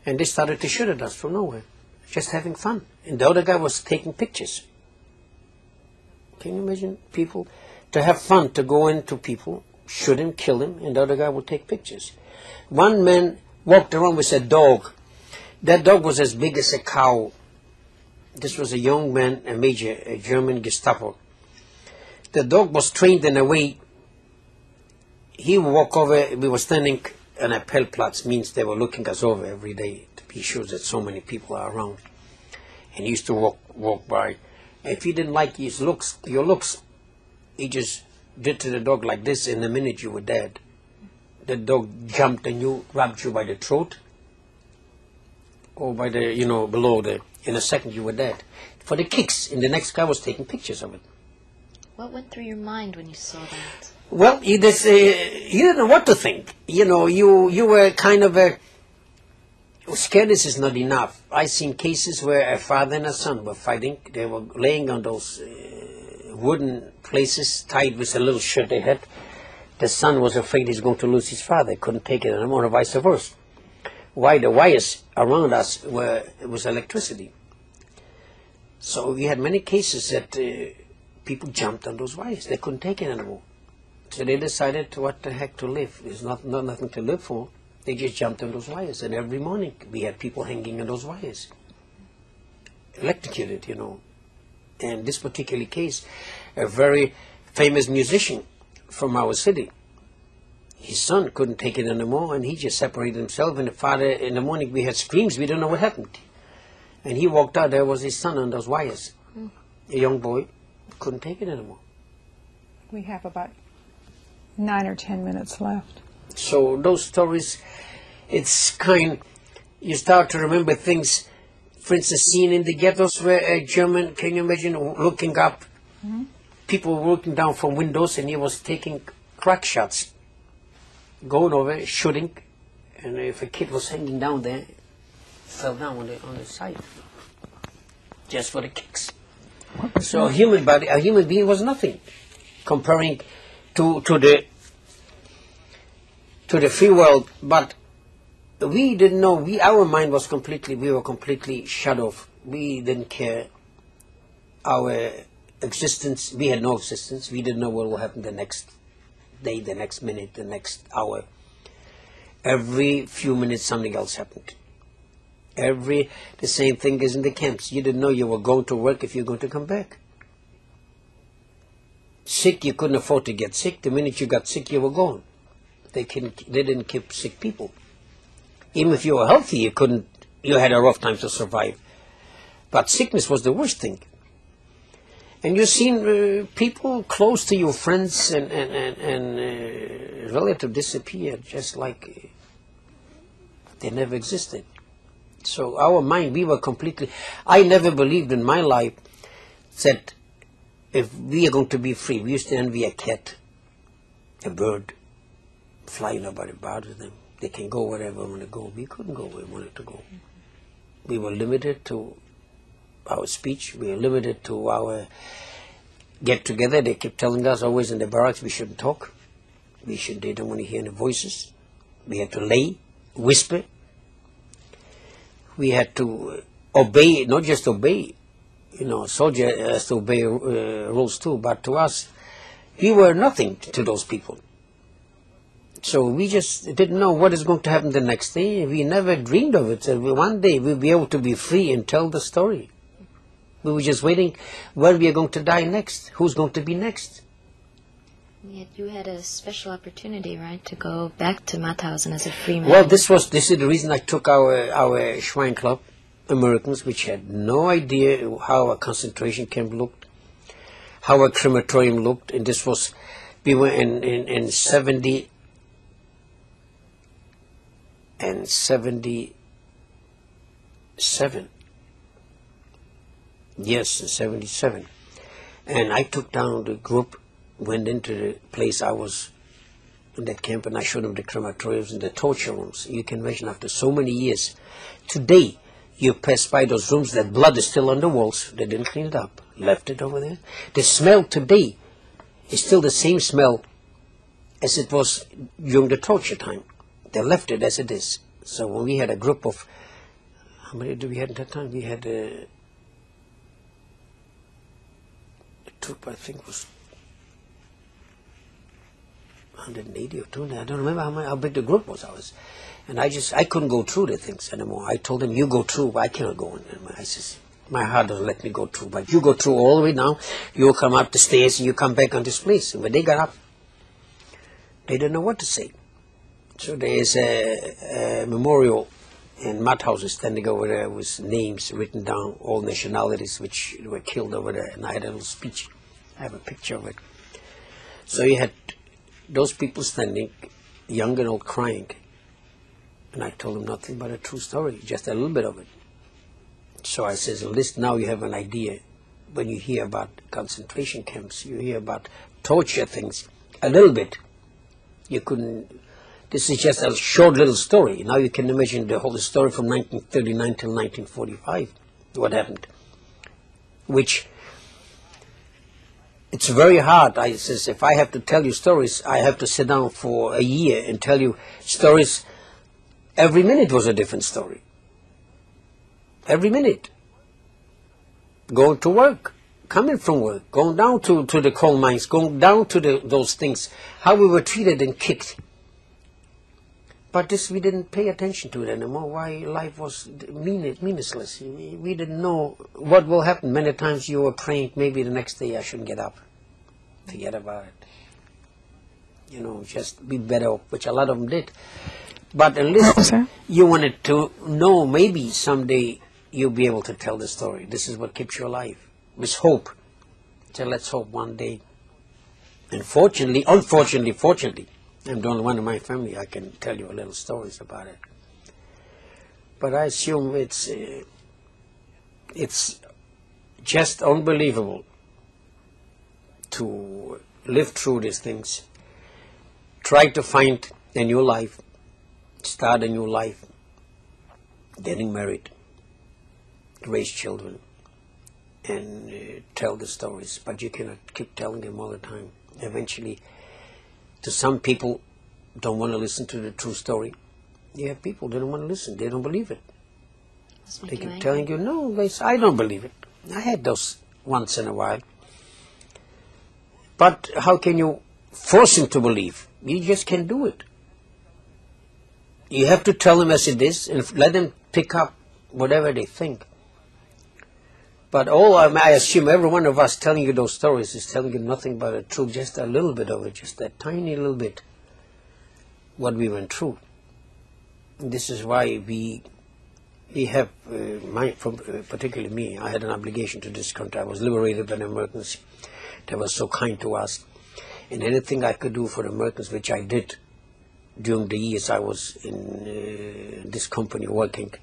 And they started to shoot at us from nowhere, just having fun. And the other guy was taking pictures. Can you imagine people to have fun to go into people, shoot him, kill him, and the other guy would take pictures. One man walked around with a dog. That dog was as big as a cow. This was a young man, a major, a German Gestapo. The dog was trained in a way he would walk over, we were standing on a Pelplatz, means they were looking us over every day to be sure that so many people are around. And he used to walk, walk by. If he didn't like his looks, your looks, he just did to the dog like this, in a minute you were dead. The dog jumped and you grabbed you by the throat, or by the, you know, below the, in a second you were dead. For the kicks, and the next guy was taking pictures of it. What went through your mind when you saw that? Well, uh, you didn't know what to think. You know, you, you were kind of a, scaredness is not enough. I've seen cases where a father and a son were fighting. They were laying on those uh, wooden places tied with a little shirt they had. The son was afraid he's going to lose his father, couldn't take it anymore, or vice versa. Why the wires around us were was electricity. So we had many cases that uh, people jumped on those wires. They couldn't take it anymore. So they decided what the heck to live. There's not, not nothing to live for. They just jumped on those wires. And every morning we had people hanging on those wires. Electrocuted, you know. And this particular case, a very famous musician from our city, his son couldn't take it anymore and he just separated himself. And the father, in the morning we had screams, we don't know what happened. And he walked out, there was his son on those wires. Hmm. A young boy couldn't take it anymore. We have about nine or ten minutes left. So those stories, it's kind, you start to remember things, for instance, seen in the ghettos where a German, can you imagine looking up, mm-hmm. people were looking down from windows and he was taking crack shots, going over, shooting, and if a kid was hanging down there, fell down on the, on the side, just for the kicks. So a human body, a human being was nothing, comparing to, to the to the free world, but we didn't know. We our mind was completely. We were completely shut off. We didn't care. Our existence. We had no existence. We didn't know what will happen the next day, the next minute, the next hour. Every few minutes, something else happened. Every the same thing is in the camps. You didn't know you were going to work if you're going to come back. Sick, you couldn't afford to get sick. The minute you got sick, you were gone. They can they didn't keep sick people. Even if you were healthy, you couldn't. You had a rough time to survive. But sickness was the worst thing. And you've seen uh, people close to your friends and and and, and uh, relative disappear, just like uh, they never existed. So our mind, we were completely. I never believed in my life that if we are going to be free, we used to envy a cat, a bird, fly, nobody bothers them. They can go wherever they want to go. We couldn't go where we wanted to go. We were limited to our speech. We were limited to our get together. They kept telling us always in the barracks we shouldn't talk. We should. They don't want to hear any voices. We had to lay, whisper. We had to obey, not just obey. You know, a soldier has to obey uh, rules too. But to us, we were nothing to those people. So we just didn't know what is going to happen the next day. We never dreamed of it. One day we'll be able to be free and tell the story. We were just waiting where we are going to die next. Who's going to be next? Yet you had a special opportunity, right, to go back to Mauthausen as a free man. Well, this was this is the reason I took our our Shrine Club Americans, which had no idea how a concentration camp looked, how a crematorium looked, and this was we were in in, in seventy and seventy seven. Yes, in seventy seven, and I took down the group, went into the place I was in that camp and I showed them the crematoriums and the torture rooms. You can imagine after so many years. Today, you pass by those rooms, that blood is still on the walls. They didn't clean it up, left it over there. The smell today is still the same smell as it was during the torture time. They left it as it is. So when we had a group of, how many did we have at that time? We had uh, a, a troop, I think was 180 or 200. I don't remember how, many, how big the group was. I was, and I just I couldn't go through the things anymore. I told them, "You go through, I cannot go in." I says, "My heart doesn't let me go through, but you go through all the way now. You come up the stairs and you come back on this place." And when they got up, they didn't know what to say. So there is a, a memorial in Mauthausen standing over there with names written down, all nationalities which were killed over there. And I had a little speech. I have a picture of it. So you had those people standing, young and old, crying. And I told him nothing but a true story, just a little bit of it. So I says, at least now you have an idea. When you hear about concentration camps, you hear about torture things, a little bit. You couldn't, this is just a short little story. Now you can imagine the whole story from 1939 till 1945, what happened. Which it's very hard. I says if I have to tell you stories, I have to sit down for a year and tell you stories. Every minute was a different story. Every minute. Going to work, coming from work, going down to, to the coal mines, going down to the, those things, how we were treated and kicked. But this, we didn't pay attention to it anymore. Why life was mean, meaningless. We, we didn't know what will happen. Many times you were praying, maybe the next day I shouldn't get up. Forget about it. You know, just be better, which a lot of them did. But at least Sir? you wanted to know maybe someday you'll be able to tell the story. This is what keeps you alive. With hope. So let's hope one day. And fortunately, unfortunately, fortunately, I'm the only one in my family. I can tell you a little stories about it. But I assume it's uh, it's just unbelievable to live through these things. Try to find a new life, start a new life, getting married, raise children, and uh, tell the stories. But you cannot keep telling them all the time. Eventually, to some people don't want to listen to the true story. You have people they don't want to listen. They don't believe it. They keep telling you, no, I don't believe it. I had those once in a while. But how can you force him to believe? You just can't do it. You have to tell them as it is and let them pick up whatever they think. But all I, I assume every one of us telling you those stories is telling you nothing but the truth, just a little bit of it, just that tiny little bit, what we went through. This is why we we have, uh, my, from, uh, particularly me, I had an obligation to this country. I was liberated by the Americans. They were so kind to us. And anything I could do for the Americans, which I did during the years I was in uh, this company working,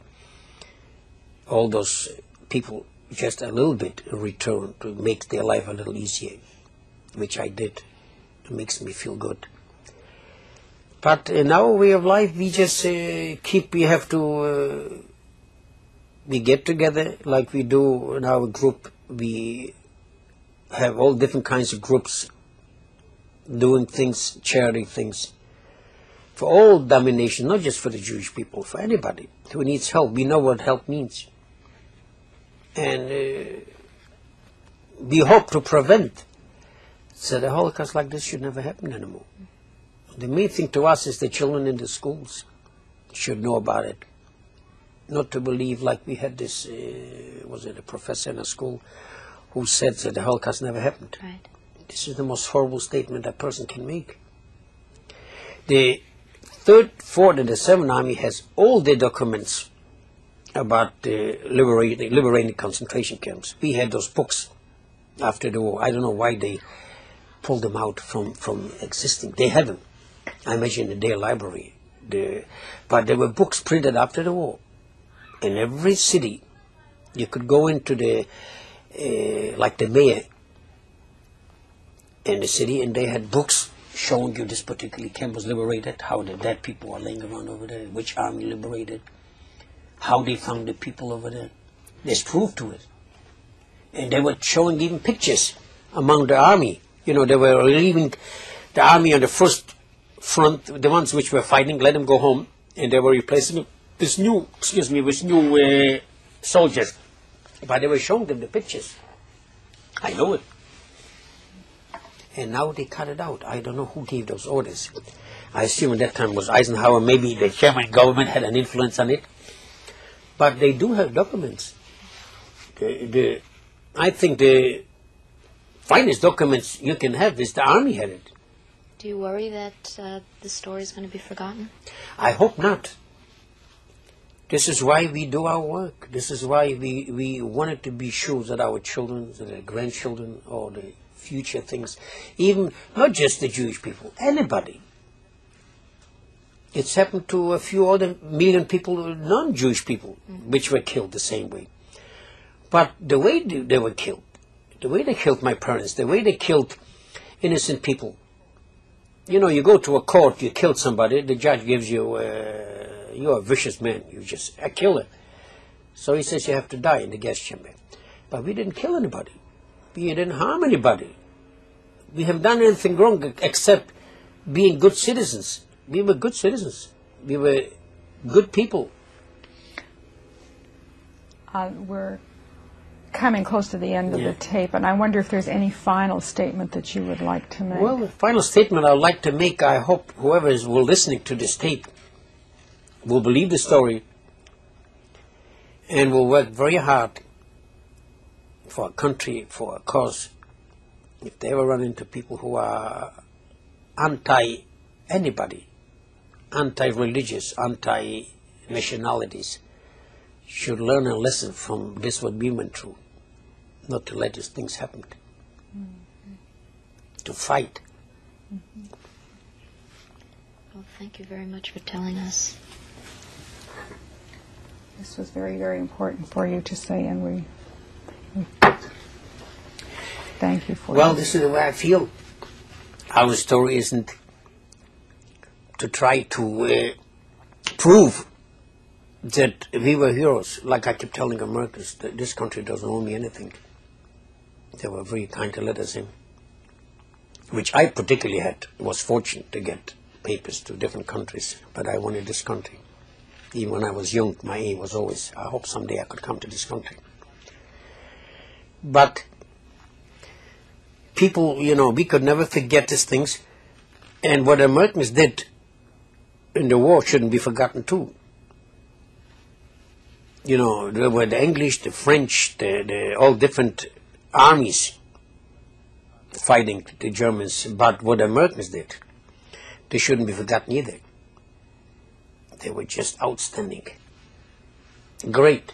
all those people just a little bit return to make their life a little easier, which I did. It makes me feel good. But in our way of life, we just uh, keep, we have to, uh, we get together like we do in our group. We have all different kinds of groups doing things, charity things for all domination, not just for the Jewish people, for anybody who needs help. We know what help means. And uh, we hope to prevent so the Holocaust like this should never happen anymore. The main thing to us is the children in the schools should know about it. Not to believe like we had this, uh, was it a professor in a school who said that the Holocaust never happened. Right. This is the most horrible statement a person can make. The Third, Fourth, and the Seventh Army has all the documents about the liberating, liberating concentration camps. We had those books after the war. I don't know why they pulled them out from, from existing. They had them. I imagine in their library. The, but there were books printed after the war. In every city, you could go into the, uh, like the mayor in the city, and they had books showing you this particular camp was liberated, how the dead people are laying around over there, which army liberated, how they found the people over there. There's proof to it. And they were showing even pictures among the army. You know, they were leaving the army on the first front, the ones which were fighting, let them go home, and they were replacing this new, excuse me, with new uh, soldiers. But they were showing them the pictures. I know it. And now they cut it out. I don't know who gave those orders. I assume at that time was Eisenhower. Maybe the German government had an influence on it. But they do have documents. The, the, I think the finest documents you can have is the army had it. Do you worry that uh, the story is going to be forgotten? I hope not. This is why we do our work. This is why we, we wanted to be sure that our children, that our grandchildren, or the future things, even not just the Jewish people, anybody. It's happened to a few other million people, non-Jewish people, which were killed the same way. But the way they they were killed, the way they killed my parents, the way they killed innocent people. You know, you go to a court, you kill somebody, the judge gives you, uh, you're a vicious man, you just a killer. So he says you have to die in the gas chamber. But we didn't kill anybody. We didn't harm anybody. We have done anything wrong except being good citizens. We were good citizens. We were good people. Uh, we're coming close to the end of Yeah. the tape, and I wonder if there's any final statement that you would like to make. Well, the final statement I'd like to make, I hope whoever is will listening to this tape will believe the story and will work very hard for a country, for a cause. If they ever run into people who are anti anybody, anti religious, anti nationalities, should learn a lesson from this what we went through, not to let these things happen. Mm-hmm. To fight. Mm-hmm. Well, thank you very much for telling us. This was very, very important for you to say, and we, we thank you for Well, this is the way I feel. Our story isn't to try to uh, prove that we were heroes. Like I keep telling Americans, that this country doesn't owe me anything. They were very kind to let us in, which I particularly had was fortunate to get papers to different countries, but I wanted this country. Even when I was young, my aim was always, I hope someday I could come to this country. But people, you know, we could never forget these things. And what Americans did in the war shouldn't be forgotten too. You know, there were the English, the French, the, the all different armies fighting the Germans. But what the Americans did, they shouldn't be forgotten either. They were just outstanding. Great.